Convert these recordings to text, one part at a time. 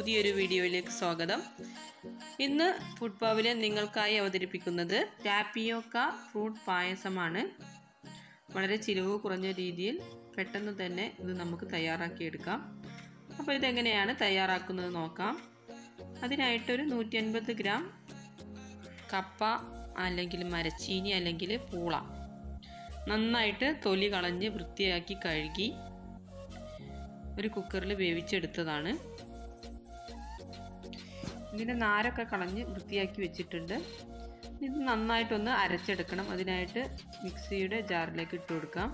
പുതിയൊരു വീഡിയോയിലേക്ക് സ്വാഗതം. ഇന്ന് ഫുഡ് പവലിയൻ നിങ്ങൾക്കായി അവതരിപ്പിക്കുന്നത് ടാപ്പിയോക്ക ഫ്രൂട്ട് പായസമാണ്. വളരെ ചിലവ് കുറഞ്ഞ രീതിയിൽ പെട്ടെന്ന് തന്നെ ഇത് നമുക്ക് തയ്യാറാക്കിയെടുക്കാം. അപ്പോൾ ഇതെങ്ങനെയാണ് തയ്യാറാക്കുന്നത് നോക്കാം. അതിനായിട്ടൊരു നൂറ്റി അൻപത് ഗ്രാം കപ്പ അല്ലെങ്കിൽ മരച്ചീനി അല്ലെങ്കിൽ പൂള നന്നായിട്ട് തൊലി കളഞ്ഞ് വൃത്തിയാക്കി കഴുകി ഒരു കുക്കറിൽ വേവിച്ചെടുത്തതാണ്. ഇതിന്റെ നാരൊക്കെ കളഞ്ഞ് വൃത്തിയാക്കി വെച്ചിട്ടുണ്ട്. ഇത് നന്നായിട്ടൊന്ന് അരച്ചെടുക്കണം. അതിനായിട്ട് മിക്സിയുടെ ജാറിലേക്ക് ഇട്ട് കൊടുക്കാം.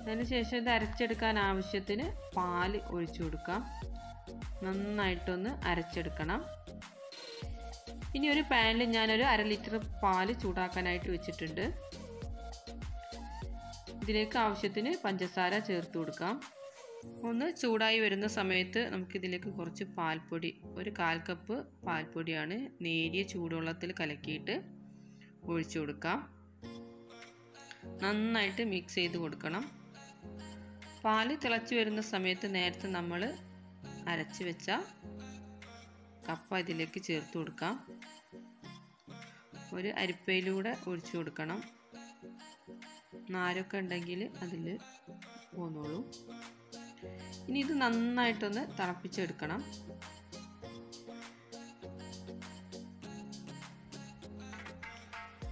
അതിനുശേഷം ഇത് അരച്ചെടുക്കാൻ ആവശ്യത്തിന് പാൽ ഒഴിച്ചു കൊടുക്കാം. നന്നായിട്ടൊന്ന് അരച്ചെടുക്കണം. ഇനി ഒരു പാനിൽ ഞാനൊരു അര ലിറ്റർ പാൽ ചൂടാക്കാനായിട്ട് വെച്ചിട്ടുണ്ട്. ഇതിലേക്ക് ആവശ്യത്തിന് പഞ്ചസാര ചേർത്ത് കൊടുക്കാം. ഒന്ന് ചൂടായി വരുന്ന സമയത്ത് നമുക്കിതിലേക്ക് കുറച്ച് പാൽപ്പൊടി ഒരു കാൽ കപ്പ് പാൽപ്പൊടിയാണ് നേരിയ ചൂടുവെള്ളത്തിൽ കലക്കിയിട്ട് ഒഴിച്ചു കൊടുക്കാം. നന്നായിട്ട് മിക്സ് ചെയ്ത് കൊടുക്കണം. പാൽ തിളച്ച് വരുന്ന സമയത്ത് നേരത്തെ നമ്മൾ അരച്ച് വെച്ച കപ്പ ഇതിലേക്ക് ചേർത്ത് കൊടുക്കാം. ഒരു അരിപ്പയിലൂടെ ഒഴിച്ചു കൊടുക്കണം. നാരൊക്കെ ഉണ്ടെങ്കിൽ അതിൽ പോന്നോളൂ. ഇനി ഇത് നന്നായിട്ടൊന്ന് തിളപ്പിച്ചെടുക്കണം.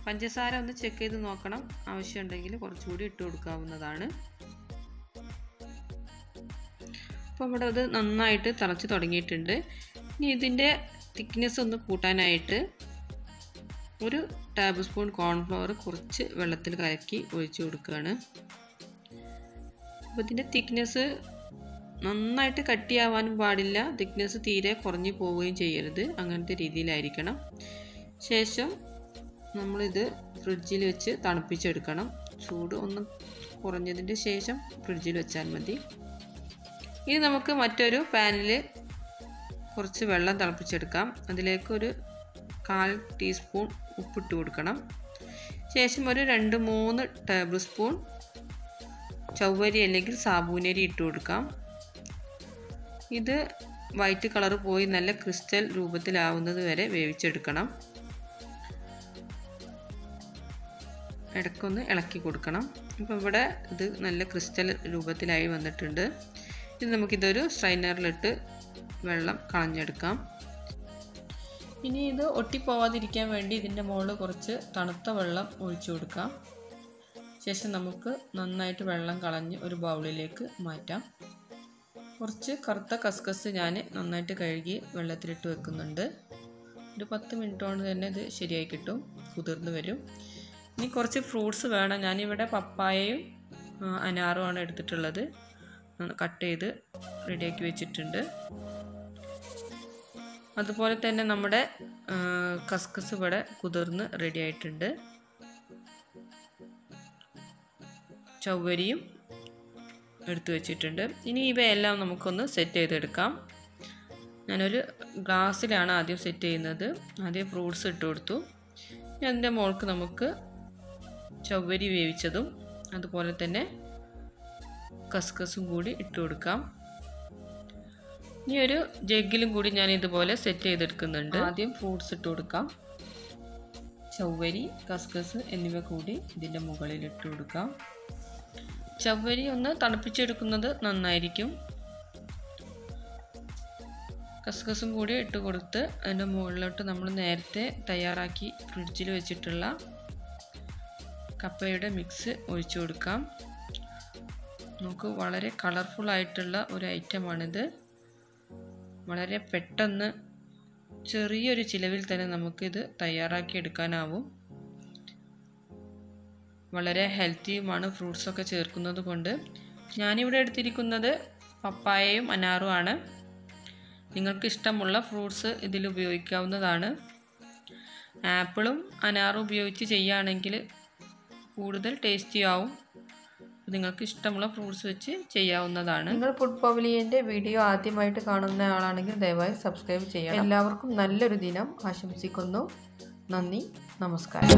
പഞ്ചസാര ഒന്ന് ചെക്ക് ചെയ്ത് നോക്കണം. ആവശ്യമുണ്ടെങ്കിൽ കുറച്ചുകൂടി ഇട്ട് കൊടുക്കാവുന്നതാണ്. അപ്പോൾ ഇവിടെ അത് നന്നായിട്ട് തിളച്ച് തുടങ്ങിയിട്ടുണ്ട്. ഇനി ഇതിന്റെ തിക്നെസ് ഒന്ന് കൂട്ടാനായിട്ട് ഒരു ടേബിൾ സ്പൂൺ കോൺഫ്ലവർ കുറച്ച് വെള്ളത്തിൽ കലക്കി ഒഴിച്ചു കൊടുക്കുകയാണ്. അപ്പോൾ ഇതിന്റെ തിക്നെസ് നന്നായിട്ട് കട്ടിയാവാനും പാടില്ല. തിക്നെസ് തീരെ കുറഞ്ഞു പോവുകയും ചെയ്യരുത്. അങ്ങനത്തെ രീതിയിലായിരിക്കണം. ശേഷം നമ്മളിത് ഫ്രിഡ്ജിൽ വെച്ച് തണുപ്പിച്ചെടുക്കണം. ചൂട് ഒന്ന് കുറഞ്ഞതിന്റെ ശേഷം ഫ്രിഡ്ജിൽ വെച്ചാൽ മതി. ഇനി നമുക്ക് മറ്റൊരു പാനിൽ കുറച്ച് വെള്ളം തിളപ്പിച്ചെടുക്കാം. അതിലേക്ക് ഒരു കാൽ ടീസ്പൂൺ ഉപ്പിട്ട് കൊടുക്കണം. ശേഷം ഒരു രണ്ട് മൂന്ന് ടേബിൾ സ്പൂൺ ചവ്വരി അല്ലെങ്കിൽ സാബൂനരി ഇട്ട് കൊടുക്കാം. ഇത് വൈറ്റ് കളർ പോയി നല്ല ക്രിസ്റ്റൽ രൂപത്തിലാവുന്നത് വരെ വേവിച്ചെടുക്കണം. ഇടയ്ക്കൊന്ന് ഇളക്കി കൊടുക്കണം. അപ്പോൾ ഇവിടെ ഇത് നല്ല ക്രിസ്റ്റൽ രൂപത്തിലായി വന്നിട്ടുണ്ട്. ഇത് നമുക്കിതൊരു സ്ട്രൈനറിലിട്ട് വെള്ളം കളഞ്ഞെടുക്കാം. ഇനി ഇത് ഒട്ടിപ്പോവാതിരിക്കാൻ വേണ്ടി ഇതിന്റെ മുകളിൽ കുറച്ച് തണുത്ത വെള്ളം ഒഴിച്ചു കൊടുക്കാം. ശേഷം നമുക്ക് നന്നായിട്ട് വെള്ളം കളഞ്ഞ് ഒരു ബൗളിലേക്ക് മാറ്റാം. കുറച്ച് കറുത്ത കസ്കസ് ഞാൻ നന്നായിട്ട് കഴുകി വെള്ളത്തിലിട്ട് വെക്കുന്നുണ്ട്. ഒരു പത്ത് മിനിറ്റ് കൊണ്ട് തന്നെ ഇത് ശരിയായി കിട്ടും കുതിർന്ന് വരും. ഇനി കുറച്ച് ഫ്രൂട്ട്സ് വേണം. ഞാനിവിടെ പപ്പായയും അനാറുമാണ് എടുത്തിട്ടുള്ളത്. കട്ട് ചെയ്ത് റെഡിയാക്കി വെച്ചിട്ടുണ്ട്. അതുപോലെ തന്നെ നമ്മുടെ കസ്കസ് ഇവിടെ കുതിർന്ന് റെഡി ആയിട്ടുണ്ട് ചവ്വരിയും എടുത്തു വെച്ചിട്ടുണ്ട്. ഇനി ഇവയെല്ലാം നമുക്കൊന്ന് സെറ്റ് ചെയ്തെടുക്കാം. ഞാനൊരു ഗ്ലാസ്സിലാണ് ആദ്യം സെറ്റ് ചെയ്യുന്നത്. ആദ്യം ഫ്രൂട്ട്സ് ഇട്ട് കൊടുത്തു. അതിന്റെ മുകൾക്ക് നമുക്ക് ചവ്വരി വേവിച്ചതും അതുപോലെ തന്നെ കസ്കസും കൂടി ഇട്ട് കൊടുക്കാം. ഇനി ഒരു ജഗ്ഗിലും കൂടി ഞാൻ ഇതുപോലെ സെറ്റ് ചെയ്തെടുക്കുന്നുണ്ട്. ആദ്യം ഫ്രൂട്ട്സ് ഇട്ട് കൊടുക്കാം. ചവ്വരി കസ്കസ് എന്നിവ കൂടി ഇതിന്റെ മുകളിൽ ഇട്ട് കൊടുക്കാം. ചവ്വരി ഒന്ന് തണുപ്പിച്ചെടുക്കുന്നത് നന്നായിരിക്കും. കസ്കസും കൂടി ഇട്ട് കൊടുത്ത് അതിന്റെ മുകളിലോട്ട് നമ്മൾ നേരത്തെ തയ്യാറാക്കി ഫ്രിഡ്ജിൽ വെച്ചിട്ടുള്ള കപ്പയുടെ മിക്സ് ഒഴിച്ചു കൊടുക്കാം. നമുക്ക് വളരെ കളർഫുൾ ആയിട്ടുള്ള ഒരു ഐറ്റമാണിത്. വളരെ പെട്ടെന്ന് ചെറിയൊരു ചിലവിൽ തന്നെ നമുക്കിത് തയ്യാറാക്കി എടുക്കാനാവും വളരെ ഹെൽത്തിയുമാണ് ഫ്രൂട്ട്സൊക്കെ ചേർക്കുന്നത് കൊണ്ട്. ഞാനിവിടെ എടുത്തിരിക്കുന്നത് പപ്പായയും അനാറുമാണ്. നിങ്ങൾക്ക് ഇഷ്ടമുള്ള ഫ്രൂട്ട്സ് ഇതിൽ ഉപയോഗിക്കാവുന്നതാണ്. ആപ്പിളും അനാറും ഉപയോഗിച്ച് ചെയ്യുകയാണെങ്കിൽ കൂടുതൽ ടേസ്റ്റി ആവും. നിങ്ങൾക്ക് ഇഷ്ടമുള്ള ഫ്രൂട്ട്സ് വെച്ച് ചെയ്യാവുന്നതാണ്. നിങ്ങൾ ഫുഡ് പവലിയന്റെ വീഡിയോ ആദ്യമായിട്ട് കാണുന്ന ആളാണെങ്കിൽ ദയവായി സബ്സ്ക്രൈബ് ചെയ്യണം. എല്ലാവർക്കും നല്ലൊരു ദിനം ആശംസിക്കുന്നു. നന്ദി നമസ്കാരം